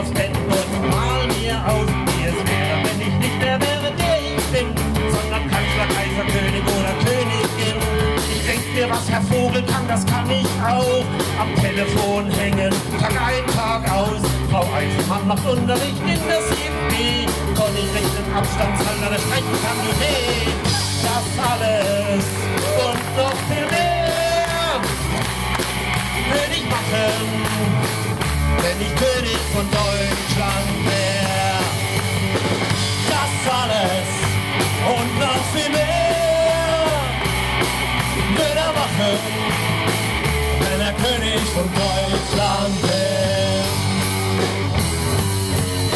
aufs Bett und mal mir aus, wie es wäre, wenn ich nicht mehr wäre, der ich bin, sondern Kanzler, Kaiser, König oder Königin. Ich denk mir, was Herr Vogel kann, das kann ich auch. Am Telefon hängen, Tag ein, Tag aus. Frau Eisenmann macht Unterricht in der 7b. Conny rechnet Abstandshalter, der sprechen kann die Idee. Das alles und noch viel mehr würde ich machen, wenn ich König machen, wenn er König von Deutschland wär.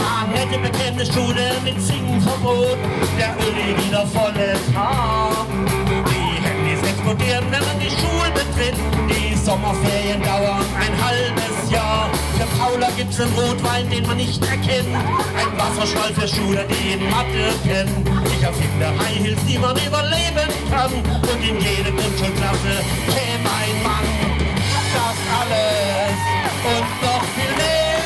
Man hätte Bekenntnisschule mit Singverbot, der Uli wieder volles Haar. Die Handys explodieren, wenn man die Schulen betritt. Die Sommerferien dauern ein halbes Jahr. Für Paula gibt's einen Rotwein, den man nicht erkennt. Ein Wasserschwall für Schüler, die Mathe kennen. Erfinde High Heels, die man überleben kann. Und in jede Grundschulklasse käme ein Mann. Das alles und noch viel mehr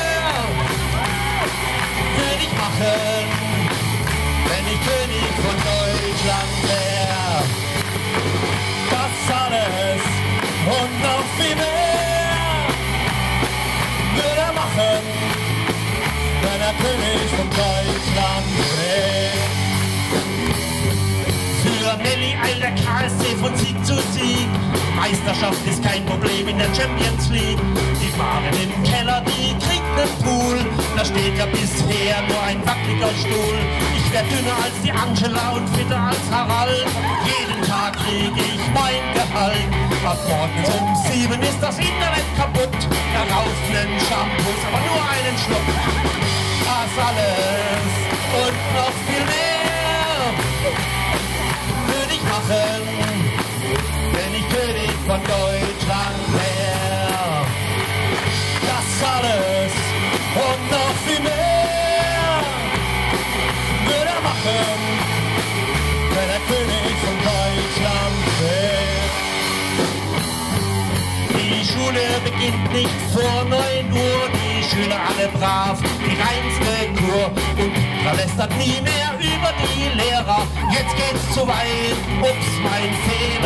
würde ich machen, Meisterschaft ist kein Problem in der Champions League. Die Maren im Keller, die kriegt nen Pool. Da steht ja bisher nur ein wackeliger Stuhl. Ich wär dünner als die Angela und fitter als Harald. Jeden Tag krieg ich mein Gehalt. Ab morgens um sieben ist das Internet kaputt. Darauf nen Shampoos, aber nur einen Schluck. Von Deutschland wär. Das alles und noch viel mehr würde er machen, wenn er König von Deutschland wär. Die Schule beginnt nicht vor 9 Uhr, die Schüler alle brav, die reinste Kur. Und Petra lästert nie mehr über die Lehrer. Jetzt geht's zu weit, ups, mein Fehler.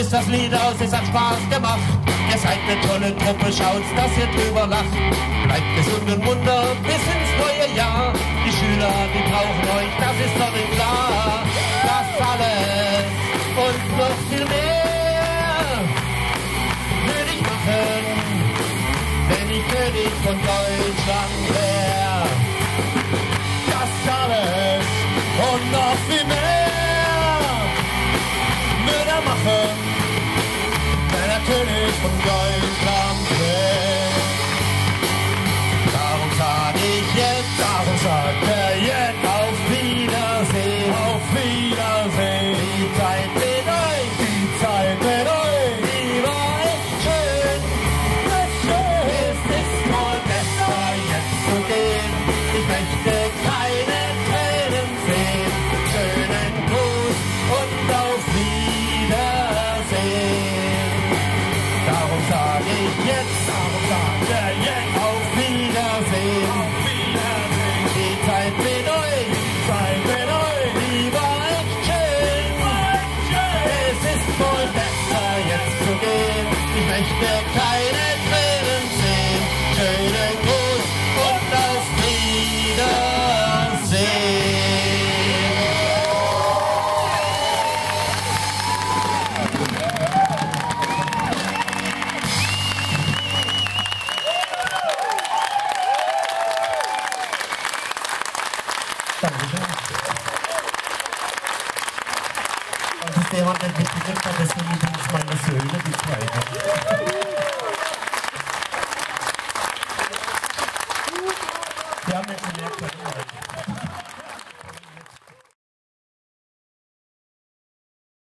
Ist das Lied aus, es hat Spaß gemacht. Ihr seid eine tolle Truppe, schaut's, dass ihr drüber lacht. Bleibt gesund und munter bis ins neue Jahr. Die Schüler, die brauchen euch, das ist doch nicht klar. Das alles und noch viel mehr würde ich machen, wenn ich König von Deutschland Und das jemand nicht mitgekriegt hat, das sind übrigens meine Söhne, die zwei. Die haben nicht gemerkt,